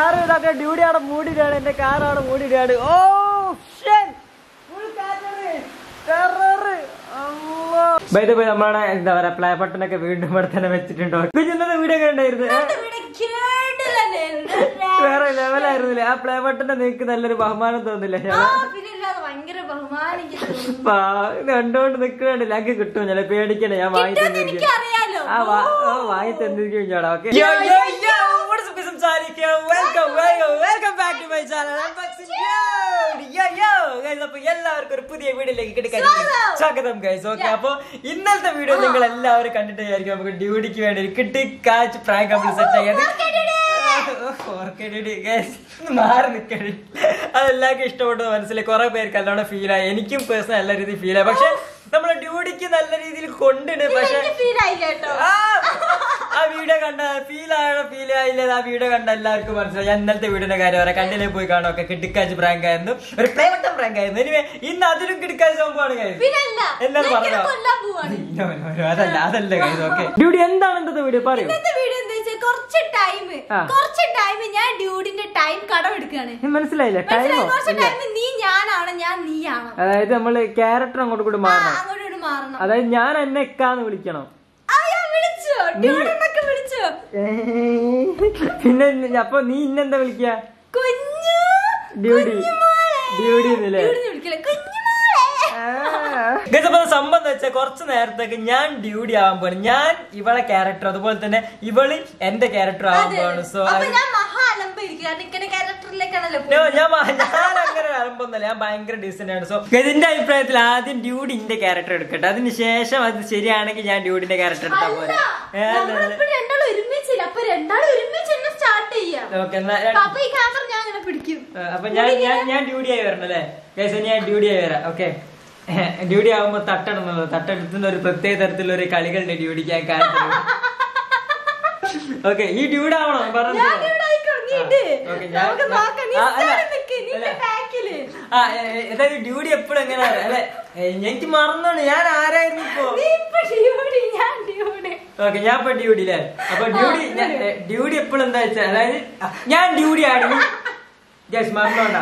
Car ഇതാക്കാൻ duty അവിടെ മൂടിയിട്ടാണ് എന്റെ കാർ അവിടെ മൂടിയിട്ടാണ് ഓ ബൈ ബൈ നമ്മളെ എന്താ പറയാ പ്ലേ ബട്ടൺ ഒക്കെ വീണ്ടും ഇവിടെ തന്നെ വെച്ചിട്ടുണ്ടോ. കുഞ്ഞിന്നത്തെ വീഡിയോ കണ്ടായിരുന്നു? വേറെ ലെവലായിരുന്നില്ലേ ആ പ്ലേ ബട്ടന്റെ നിനക്ക് നല്ലൊരു ബഹുമാനം തോന്നില്ല? കണ്ടോണ്ട് നിക്കണില്ല എനിക്ക് കിട്ടും ഞാൻ പേടിക്കണേ ഞാൻ വാങ്ങി തന്നിരിക്കും. ആ, വാങ്ങി തന്നിരിക്കും ഞാൻ ഓക്കെ. എല്ലാവർക്കും ഒരു പുതിയ വീഡിയോയിലേക്ക് കിടക്കാൻ സ്വാഗതം. ഗൈസ് ഓക്കെ അപ്പൊ ഇന്നത്തെ വീഡിയോ നിങ്ങൾ എല്ലാവരും കണ്ടിട്ടായിരിക്കും. നമുക്ക് ഡ്യൂട്ടിക്ക് വേണ്ടി ഒരു കിട്ടി കാച്ച് പ്രാങ്ക് നമ്മൾ സെറ്റ് ആക്കിയത് ഓർക്കേണ്ടി ഗൈസ് മാറി നിൽക്കണി അതെല്ലാവർക്കും ഇഷ്ടപ്പെട്ടു മനസ്സിലായി കുറെ പേർക്ക് നല്ലോണം ഫീൽ ആയി. എനിക്കും പേഴ്സണൽ നല്ല രീതിയിൽ ഫീൽ ആയി. പക്ഷെ നമ്മളെ ഡ്യൂട്ടിക്ക് നല്ല രീതിയിൽ കൊണ്ടുണ്ട് പക്ഷെ ആ, ആ വീഡിയോ കണ്ട ഫീൽ ആയോ? ഫീൽ ആയില്ല ആ വീഡിയോ കണ്ട എല്ലാവർക്കും മനസ്സിലായി. ഞാൻ ഇന്നലത്തെ വീഡിയോന്റെ കാര്യം പറയാം. കണ്ടിലേ പോയി കാണോ ഒക്കെ കിട്ടിക്കാച്ച് പ്രാങ്ക് ആയിരുന്നു ഒരു പ്രേമട്ടം പ്രാങ്ക് ആയിരുന്നു ഇനി ഇന്ന് അതിലും കിടക്കാച്ച് സംഭവമാണ് എല്ലാം പറഞ്ഞോ അതല്ല അതല്ല guys, ഓക്കേ ഡ്യൂഡി എന്താണ് ഇന്നത്തെ വീഡിയോ? പറയൂ. കുറച്ച് ടൈം കുറച്ച് ടൈം ഞാൻ ഡ്യൂഡിന്റെ ടൈം കടമെടുക്കുകയാണ് മനസ്സിലായില്ല? ടൈം കുറച്ച് ടൈം നീ ഞാനാണ് ഞാൻ നീയാണ്. അതായത് നമ്മൾ ക്യാരക്ടർ അങ്ങോട്ട് കൂടി മാറണം. അങ്ങോട്ട് മാറണം. അതായത് ഞാൻ എന്നെ എക്കാന്ന് വിളിക്കണം അയ്യോ വിളിച്ചോ ഡ്യൂഡിനൊക്കെ വിളിച്ചോ ഏ, പിന്നെ ഇന്ന് അപ്പൊ നീ ഇന്നെന്താ വിളിക്ക കുഞ്ഞു ഡ്യൂട്ടി. എന്നല്ലേ അപ്പൊ സംഭവം എന്താ വെച്ചാൽ കുറച്ച് നേരത്തേക്ക് ഞാൻ ഡ്യൂട്ടി ആവാൻ പോവാണ്. ഞാൻ ഇവളെ ക്യാരക്ടർ അതുപോലെ തന്നെ ഇവൾ എന്റെ ക്യാരക്ടർ ആവാൻ. പോവാണ്. സോ ഞാൻ കാരണം No, ഞാൻ ഭയങ്കര ഡീസന്റ് ആണ്. സോ ഇതിന്റെ അഭിപ്രായത്തിൽ ആദ്യം ഡ്യൂഡിന്റെ ക്യാരക്ടർ എടുക്കട്ടെ. അതിന് ശേഷം അത് ശരിയാണെങ്കിൽ ഞാൻ ഡ്യൂഡിന്റെ ക്യാരക്ടർ എടുത്താൽ പോലെ അപ്പൊ ഞാൻ ഞാൻ ഞാൻ ഞാൻ ഡ്യൂട്ടി ആയി വരണം അല്ലേ? ഞാൻ ഡ്യൂട്ടി ആയി വരാം. ഓക്കെ ഡ്യൂഡി ആവുമ്പോ തട്ടണമെന്നുള്ളത് തട്ടെടുത്തുന്ന ഒരു പ്രത്യേക തരത്തിലുള്ള ഒരു കളികളുടെ ഡ്യൂട്ടിക്ക് ഞാൻ കാണിച്ചത് ഓക്കെ ഈ ഡ്യൂഡ് ആവണം പറഞ്ഞു? ഡ്യൂട്ടി എപ്പോഴും എങ്ങനെ അല്ലെ? എനിക്ക് മറന്നോണ് ഞാൻ ആരായിരുന്നു ഇപ്പോ. ഓക്കെ ഞാൻ ഇപ്പൊ ഡ്യൂട്ടി അല്ലേ അപ്പൊ ഡ്യൂട്ടി ഡ്യൂട്ടി എപ്പോഴും എന്താ വെച്ചാൽ അതായത് ഞാൻ ഡ്യൂട്ടി ആണ്. ജസ് മറന്നോണ്ട.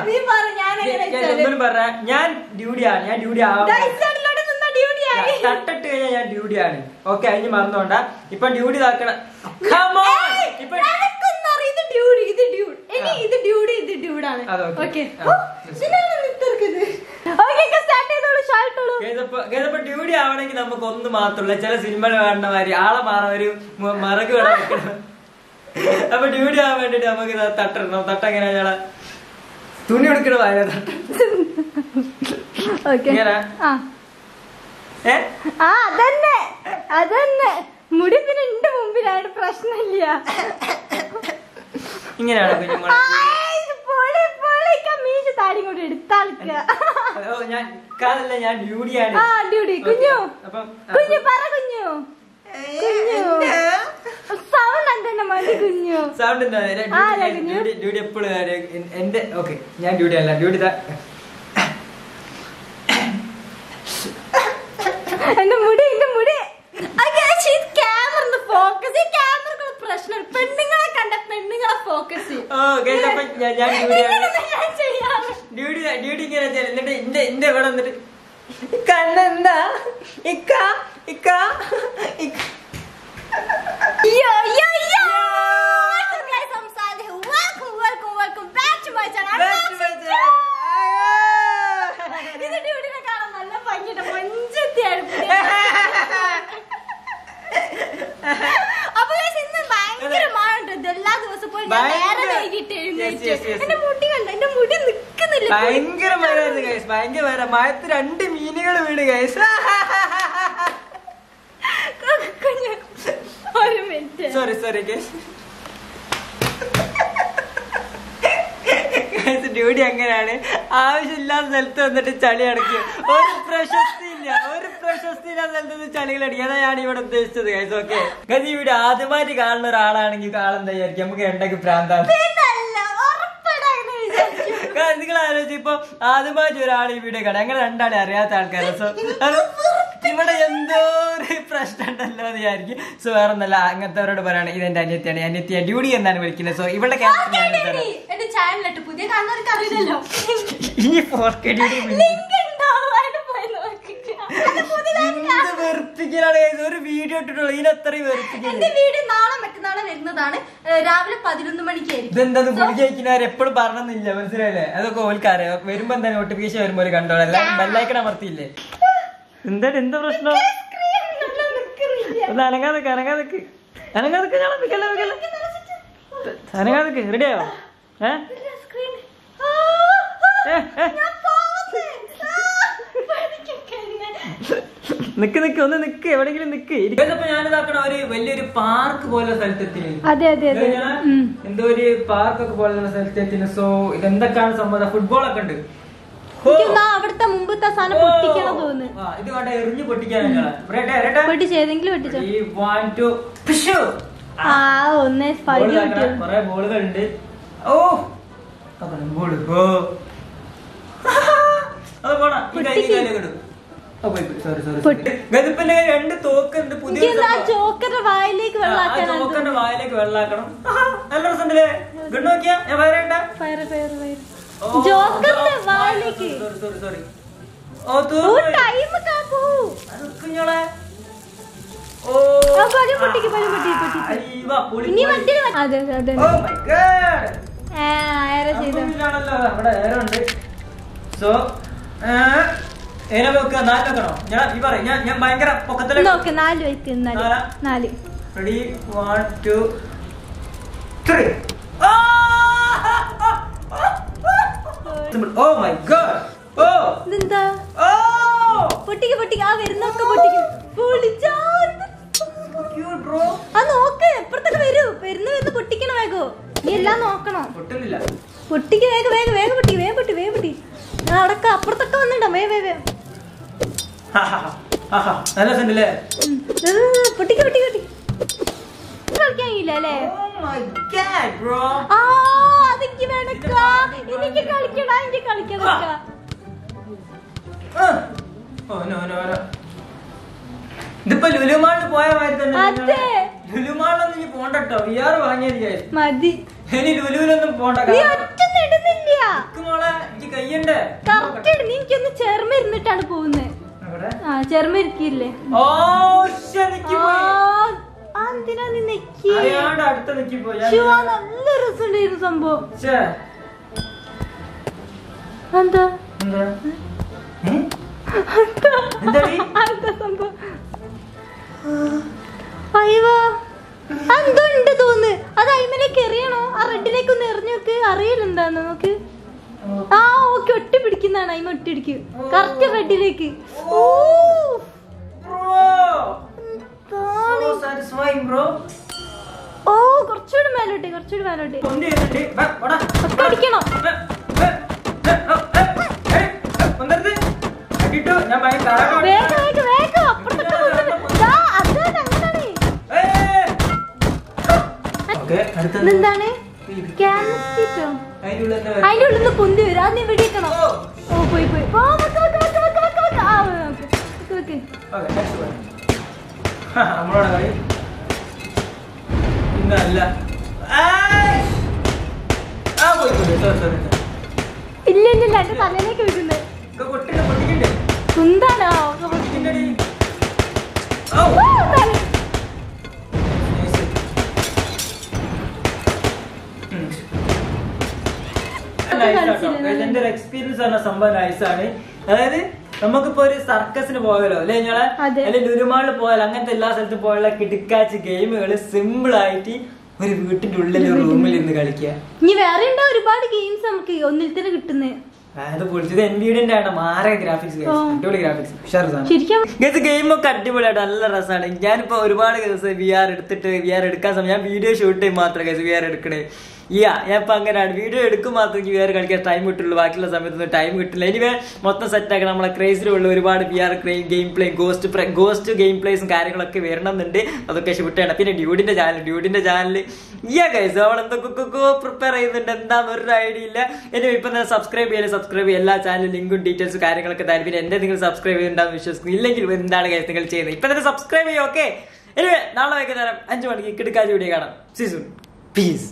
പറ, ഞാൻ ഡ്യൂട്ടി ആണ് ഞാൻ ഡ്യൂട്ടി ആവാം. തട്ടിട്ട് കഴിഞ്ഞാൽ ഞാൻ ഡ്യൂട്ടി ആണ്. ഓക്കെ അതിന് മറന്നോണ്ട. ഇപ്പൊ ഡ്യൂട്ടി on! ഇപ്പൊ ഇത് ഡ്യൂട്ടി, ഇത് ഡ്യൂഡാണ്. ഗതപ്പോ ഡ്യൂട്ടി ആവണമെങ്കിൽ നമുക്ക് ഒന്ന് മാത്രമല്ല ചില സിനിമകൾ കാണുന്ന മാതിരി ആളെ മാറാൻ ഒരു മ- മറക് വേണം അപ്പൊ ഡ്യൂടി ആവാൻ വേണ്ടിട്ട് നമുക്ക് തട്ടിടണം തട്ട എങ്ങനെയാ ഞങ്ങളെ തുണി എടുക്കണ വായ തട്ട. ഇങ്ങനെ? ആ. അതന്നെ അതന്നെ മുടി പിന്നെ എന്റെ മുമ്പിലാണ് പ്രശ്നമില്ല ഇങ്ങനെയാണ് പൊളി. താടി കൂടി ഡ്യൂട്ടി കുഞ്ഞു. അപ്പോൾ കുഞ്ഞു പറ കുഞ്ഞു. കുഞ്ഞു. സൗണ്ട് എന്തെന്നെ മതി കുഞ്ഞു. സൗണ്ട്. ഡ്യൂട്ടി എപ്പോഴും എന്റെ ഓക്കെ ഞാൻ ഡ്യൂട്ടി അല്ല ഡ്യൂട്ടി എന്റെ മുടി എന്റെ മുടി. ക്യാമറ ഫോക്കസ് ഈ ക്യാമറക്കുള്ള പ്രശ്നം. പെണ്ണുങ്ങളെ കണ്ട പെണ്ണുങ്ങളെ ഫോക്കസ് ഞാൻ ഡ്യൂട്ടി അടിയോടി ഇങ്ങനെ. എന്നിട്ട് എന്റെ എന്റെ ഇവിടെ വന്നിട്ട് കണ്ണെന്താ ഇക്ക ഇക്ക ഇക്ക അയ്യോ yo, ഭയങ്കര മഴയായിരുന്നു ഗൈസ് ഭയങ്കര മഴ മഴത്ത് രണ്ട് മീനുകൾ വീണ് ഗൈസ് കുഞ്ഞ്. ഒരു minute sorry sorry guys duty അങ്ങനെയാണ്. ആവശ്യമില്ലാത്ത സ്ഥലത്ത് വന്നിട്ട് ചളി അടക്കുക ഒരു പ്രശസ്തി ഇല്ല ഒരു പ്രശസ്തി ഇല്ലാത്ത സ്ഥലത്ത് നിന്ന് ചളികൾ അടിക്കുക അതാ ഞാൻ ഇവിടെ ഉദ്ദേശിച്ചത് ഗൈസ് ഓക്കെ ഗൈസ് ഇവിടെ ആദ്യമായിട്ട് കാണുന്ന ഒരാളാണെങ്കിൽ ആളെന്താ വിചാരിക്കും? നമുക്ക് എണ്ടക്ക് പ്രാന്താണ് നിങ്ങൾ ആലോചിച്ച് ഇപ്പൊ ആദ്യമായിട്ട് ഒരാൾ ഈ വീഡിയോ കാണാം ഞങ്ങൾ രണ്ടാളെ അറിയാത്ത ആൾക്കാരെ. സോ ഇവിടെ എന്തോ ഒരു പ്രശ്നം ഉണ്ടല്ലോ എന്ന് വിചാരിക്കും. സോ വേറെ ഒന്നല്ല അങ്ങനത്തെവരോട് പറയാണ് ഇത് എന്റെ അനിയത്തിയാണ്. അനിയത്തിയ ഡ്യൂഡി എന്നാണ് വിളിക്കുന്നത്. സോ ഇവിടെ ഈ ഫോർക്കെ ഡ്യൂഡി വെറുപ്പിക്കലാണ്. ഒരു വീഡിയോ ഇട്ടിട്ടുള്ളൂ. ഇതിനത്രയും വെറുപ്പിക്കൽ. എന്റെ വീഡിയോ നാളെ മറ്റന്നാളെ വരുന്നതാണ്. രാവിലെ പതിനൊന്ന് മണിക്കായിരിക്കും. ഇതെന്താ ഗുളിക കഴിക്കുന്നവർ എപ്പോഴും പറഞ്ഞില്ല മനസ്സിലായില്ലേ? അതൊക്കെ ഓൽക്കറിയാം വരുമ്പോ എന്താ നോട്ടിഫിക്കേഷൻ വരുമ്പോ ഒരു കണ്ടോളൂ. എല്ലാവരും ബെല്ലൈക്കൺ അമർത്തിയില്ലേ? എന്താ എന്താ പ്രശ്നം. ഒന്ന് അനങ്ങാതൊക്കെ അനങ്ങാതൊക്കെ അനങ്ങാതൊക്കെ ഞാൻ നിക്കല്ല നിക്കല്ല അനങ്ങാതൊക്കെ റെഡിയായോ ഏ? ഏ, ഏ. ഞാൻ പോന്ന്. ആ, പഠിക്കട്ടെ. നിക്ക് നിക്ക് ഒന്ന് നിക്ക് എവിടെങ്കിലും നിക്ക്. ഞാനിതാക്കണ ഒരു വലിയൊരു പാർക്ക് പോലെ സ്ഥലത്തെത്തി അതെ അതെ അതെ. എന്തോ ഒരു പാർക്ക് ഒക്കെ പോലെ സ്ഥലത്തെത്തി സോ ഇതെന്തൊക്കെയാണ് സംഭവം? ഫുട്ബോൾ ഒക്കെ ഉണ്ട്. എനിക്കൊന്നാ അവിടുത്തെ മുമ്പത്തെ സാധനം പൊട്ടിക്കണം തോന്നുന്നു. ആ, ഇത് വേണ്ട എറിഞ്ഞു പൊട്ടിക്കാനാണ് പൊട്ടിച്ച്? ഏതെങ്കിലും പൊട്ടിച്ചോ? ആ. ഒന്നേ കൊറേ ബോളുകൾ ഉണ്ട്. ഓ ബോൾ ഓ അത് പോണ. ഗതിപ്പിന്റെ രണ്ട് തോക്കുണ്ട് പുതിയ ചോക്കറിന്റെ വായിലേക്ക് തോക്കന്റെ വായിലേക്ക് വെള്ളാക്കണം. നല്ല രസമുണ്ടല്ലേ? ഗുഡ് നോക്കിയാ? ഞാൻ ഫയർ ജോക്കറിന്റെ വായിലേക്ക്. Sorry sorry oh oh time അത് കുഞ്ഞോളെ സോ ഏനെ വെക്കുക നാല് വെക്കണോ? ഞാൻ ഈ പറയും ഞാൻ ഞാൻ ഭയങ്കര നാല് നാല്. Ready one two three oh my god oh ഇതെന്താ? ഓ പൊട്ടിക്ക് പൊട്ടിക്ക്. ആ വരുന്നൊക്കെ പൊട്ടിക്കും. പൊളിച്ചാ. ക്യൂട്ട് ബ്രോ ആ നോക്ക്. ഇപ്പുറത്തൊക്കെ വരൂ. വരുന്ന വരുന്ന പൊട്ടിക്കണ വേഗോ. നീ എല്ലാം നോക്കണോ. പൊട്ടിക്ക് വേഗം വേഗം വേഗം പൊട്ടി വേഗം പൊട്ടി വേഗം പൊട്ടി. ആ അവിടൊക്കെ അപ്പുറത്തൊക്കെ വന്നിട്ടോ വേ വേ വേ. ആഹാ നല്ല. ഏ, പൊട്ടിക്ക് പൊട്ടി പൊട്ടി നോ ഇതിപ്പോ ലുലുമാളിൽ പോയ മാതിരി തന്നെ. ലുലുമാളിലൊന്നും ഇനി പോണ്ടട്ടോ. വി ആർ വാങ്ങിയായിരിക്കും മതി. ഇനി ലുലുവിലൊന്നും പോണ്ട എനിക്ക് കയ്യണ്ടേ? നീ എനിക്കൊന്ന് ചേർന്നിരുന്നിട്ടാണ് പോകുന്നത്. ഓ എന്തിനാ നീ നെക്കി? അടുത്ത് നിക്കി പോയി ഞാൻ- ശിവ നല്ല രസമുണ്ടായിരുന്നു സംഭവം. എന്താ? എന്താ? സംഭവം? അയ്യോ. എന്തോ ഉണ്ട് തോന്നുന്നു. അത് അയിമലേക്ക് എറിയണോ? ആ റെഡിലേക്ക് ഒന്ന് എറിഞ്ഞു നോക്ക്. അറിയില്ല എന്താന്ന് നോക്ക്. ആ ഓക്കെ ഒട്ടി പിടിക്കുന്നതാണ്. അയിമ ഒട്ടി പിടിക്കും. കറക്റ്റ് ബെഡിലേക്ക് ഓ. കുറച്ചുകൂടി മേലോട്ട് കുറച്ചുകൂടി മേലോട്ട്. ഒട്ടി. വേഗം വേഗം വേഗം. അടുത്തത്. ഇതെന്താണ്? ക്യാൻസീറ്റോ അതിന്റെ ഉള്ളിൽ നിന്ന് പൊന്തി വരും. അത് നീ വെടിയേക്കണോ ഓ. പോയി പോയി. വെക്ക് വെക്ക് ഇതിന്റെ ഒരു എക്സ്പീരിയൻസ് പറഞ്ഞ സംഭവം നൈസാണ് അതായത് നമുക്കിപ്പോ ഒരു സർക്കസിന് പോയാലോ അല്ലെ ഞങ്ങളെ? അല്ലെ അല്ലെങ്കിൽ ലുലുമാളിൽ പോയാലോ അങ്ങനത്തെ എല്ലാ സ്ഥലത്തും പോയാലുള്ള കിടുക്കാച്ച് ഗെയിമുകൾ സിമ്പിൾ ആയിട്ട് ഒരു വീട്ടിന്റെ ഉള്ളിൽ റൂമിൽ ഇരുന്ന് കളിക്കുക. ഇനി വേറെ ഉണ്ടോ ഒരുപാട് ഗെയിംസ് നമുക്ക് ഒന്നിൽ തന്നെ കിട്ടുന്നത് അത് പൊളിച്ചത് എൻവിഡിന്റെ ആണ്. മാറ ഗ്രാഫിക്സ്. അടിപൊളി ഗ്രാഫിക്സ് ഉഷാറ് ഇങ്ങനത്തെ ഗെയിമൊക്കെ അടിപൊളിയായിട്ട് നല്ല രസമാണ്. ഞാനിപ്പോ ഒരുപാട് ദിവസം വി ആർ എടുത്തിട്ട് വി ആർ എടുക്കാൻ സമയം. ഞാൻ വീഡിയോ ഷൂട്ട് ചെയ്യും മാത്രമേ വി ആർ എടുക്കണേ. യാ ഞാൻ ഇപ്പൊ അങ്ങനെയാണ്. വീഡിയോ എടുക്കും മാത്രം എനിക്ക് വേറെ കളിക്കാൻ ടൈം കിട്ടുള്ളൂ. ബാക്കിയുള്ള സമയത്തൊന്നും ടൈം കിട്ടില്ല. എനിവേ മൊത്തം സെറ്റ് ആക്കണം. നമ്മളെ ക്രേസിലുള്ള ഒരുപാട് V R game play ghost ghost game പ്ലേസും കാര്യങ്ങളൊക്കെ വരണമെന്നുണ്ട്. അതൊക്കെ ഷൂട്ടാണ് പിന്നെ ഡ്യൂഡിന്റെ ചാനൽ ഡ്യൂഡിന്റെ ചാനൽ യാ ഗൈസ് അവൾ എന്തൊക്കെ പ്രിപ്പയർ ചെയ്യുന്നുണ്ട്? എന്താന്ന് ഒരു ഐഡിയ ഇല്ല. എനിവേ ഇപ്പൊ തന്നെ സബ്സ്ക്രൈബ് ചെയ്യാൻ സബ്സ്ക്രൈബ് എല്ലാ ചാനൽ ലിങ്കും ഡീറ്റെയിൽസും കാര്യങ്ങളൊക്കെ തരും. പിന്നെ എന്തെങ്കിലും നിങ്ങൾ സബ്സ്ക്രൈബ് ചെയ്തിട്ടുണ്ടാകും വിശ്വസിക്കുന്നു. ഇല്ലെങ്കിൽ എന്താണ് ഗൈസ് നിങ്ങൾ ചെയ്യുന്നത്? ഇപ്പൊ തന്നെ സബ്സ്ക്രൈബ് ചെയ്യും ഓക്കെ എനിവേ നാളെ വൈകുന്നേരം അഞ്ച് മണിക്ക് കിടക്കാജ് വീഡിയോ കാണാം. Season peace